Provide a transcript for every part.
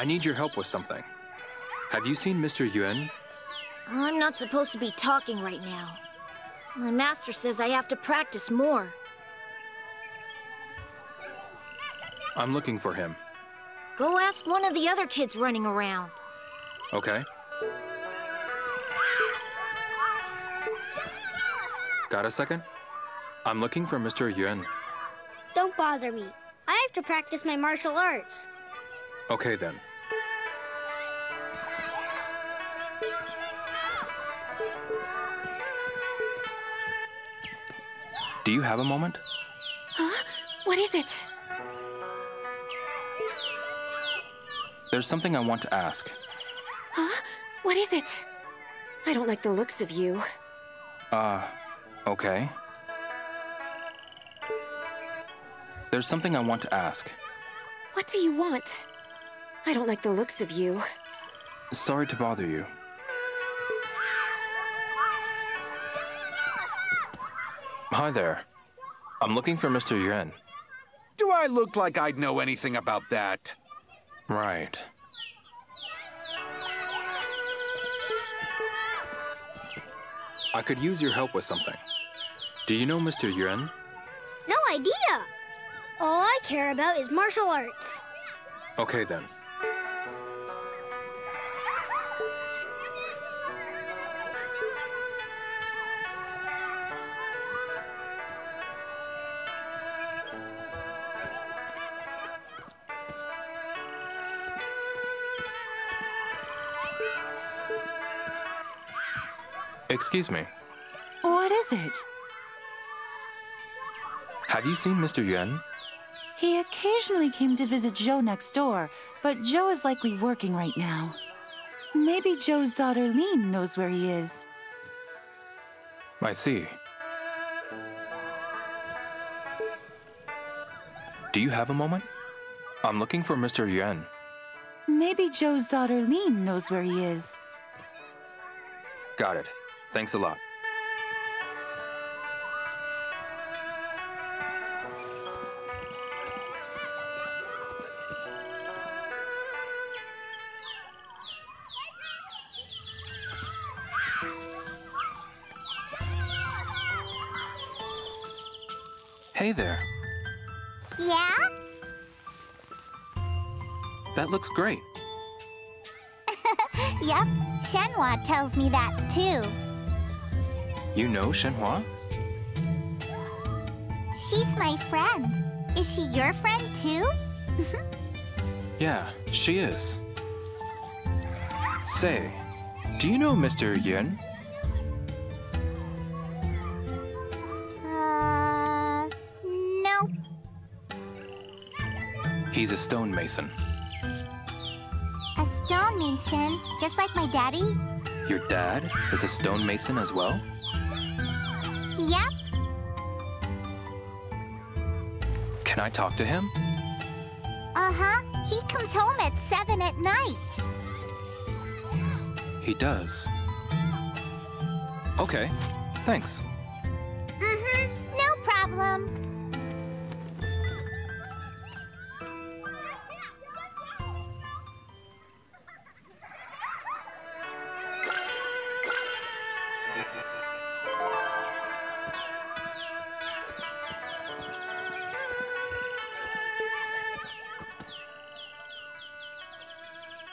I need your help with something. Have you seen Mr. Yuan? I'm not supposed to be talking right now. My master says I have to practice more. I'm looking for him. Go ask one of the other kids running around. Okay. Got a second? I'm looking for Mr. Yuan. Don't bother me. I have to practice my martial arts. Okay then. Do you have a moment? Huh? What is it? There's something I want to ask. Huh? What is it? I don't like the looks of you. Uh, okay. There's something I want to ask. What do you want? I don't like the looks of you. Sorry to bother you. Hi there. I'm looking for Mr. Yuan. Do I look like I'd know anything about that? Right. I could use your help with something. Do you know Mr. Yuan? No idea. All I care about is martial arts. Okay then. Excuse me. What is it? Have you seen Mr. Yuan? He occasionally came to visit Joe next door, but Joe is likely working right now. Maybe Joe's daughter Ling knows where he is. I see. Do you have a moment? I'm looking for Mr. Yuan. Maybe Joe's daughter Ling knows where he is. Got it. Thanks a lot. Hey there. Yeah? That looks great. yep, Shenhua tells me that too. You know Shenhua? She's my friend. Is she your friend too? yeah, she is. Say, do you know Mr. Yin? Uh, no. He's a stonemason. A stonemason, just like my daddy? Your dad is a stonemason as well? Can I talk to him? Uh-huh. He comes home at 7 at night. He does. Okay, thanks. Mm-hmm, no problem.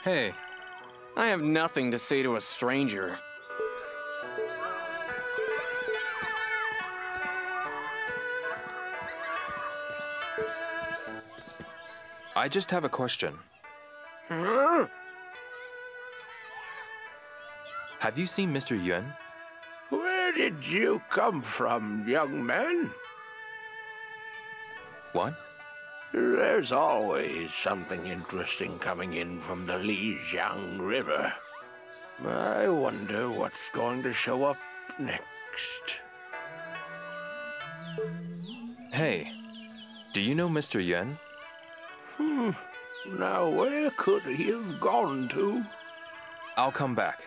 Hey, I have nothing to say to a stranger. I just have a question. Have you seen Mr. Yuan? Where did you come from, young man? What? There's always something interesting coming in from the Lijiang River. I wonder what's going to show up next. Hey, do you know Mr. Yuan? Hmm. Now, where could he have gone to? I'll come back.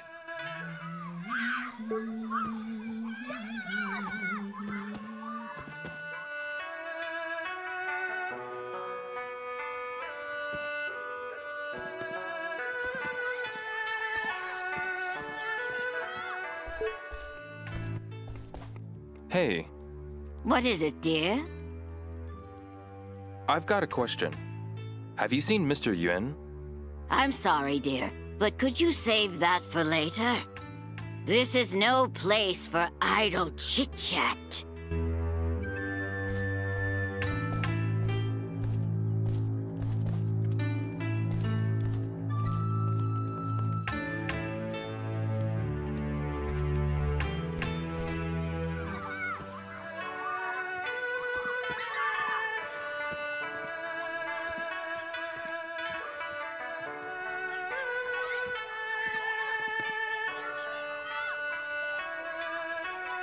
Hey, What is it, dear? I've got a question. Have you seen Mr. Yuan? I'm sorry, dear, but could you save that for later? This is no place for idle chit-chat.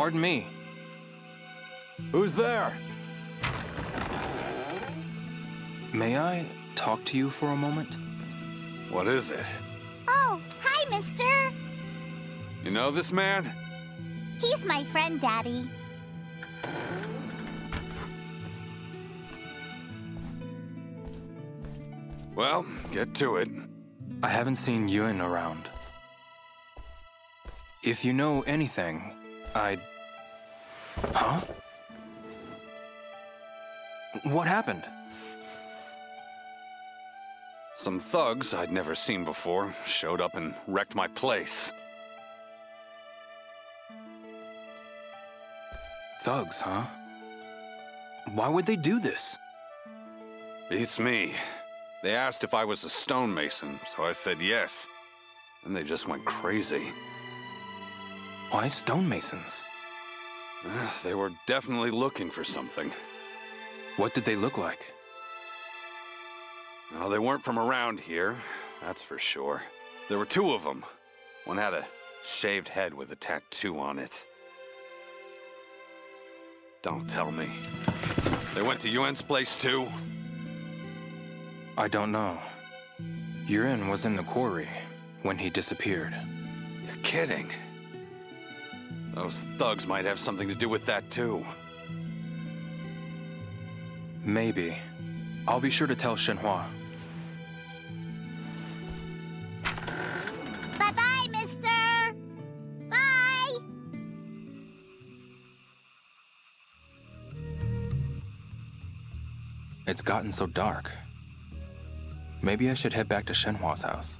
Pardon me. Who's there? May I talk to you for a moment? What is it? Oh, hi, mister. You know this man? He's my friend, Daddy. Well, get to it. I haven't seen Yuan around. If you know anything, I'd... Huh? What happened? Some thugs I'd never seen before showed up and wrecked my place. Thugs, huh? Why would they do this? It's me. They asked if I was a stonemason, so I said yes. And they just went crazy. Why stonemasons? Uh, They were definitely looking for something. What did they look like? Well, they weren't from around here, that's for sure. There were two of them. One had a shaved head with a tattoo on it. Don't tell me. They went to Yuan's place too? I don't know. Yuan was in the quarry when he disappeared. You're kidding. Those thugs might have something to do with that too. Maybe. I'll be sure to tell Shenhua. Bye-bye, mister. Bye. It's gotten so dark. Maybe I should head back to Shenhua's house.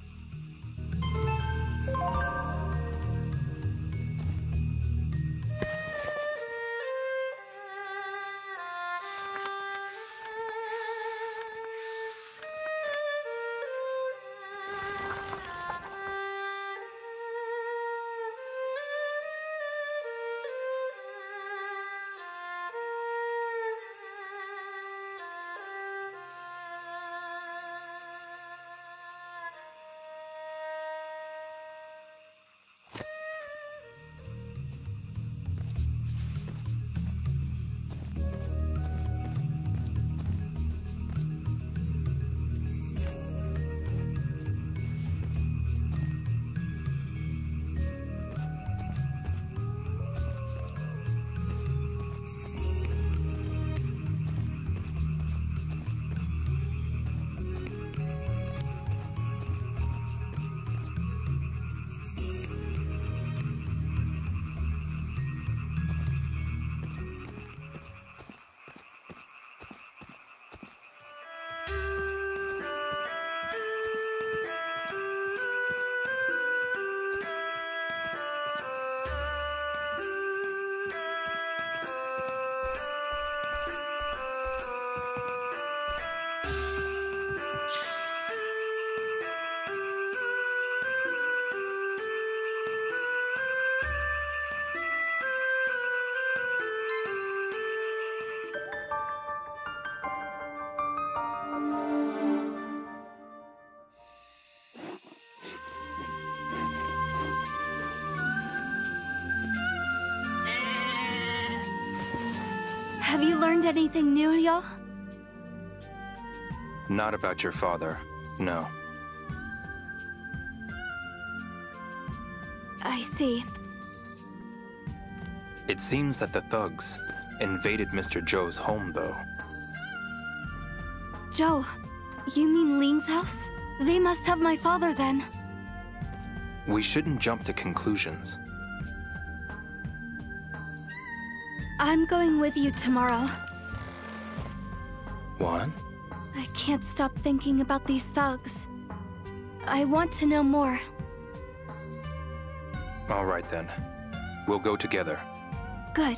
Learned anything new, Ryo? Not about your father, no. I see. It seems that the thugs invaded Mr. Joe's home, though. Joe, you mean Ling's house? They must have my father then. We shouldn't jump to conclusions. I'm going with you tomorrow. What? I can't stop thinking about these thugs. I want to know more. All right then. We'll go together. Good.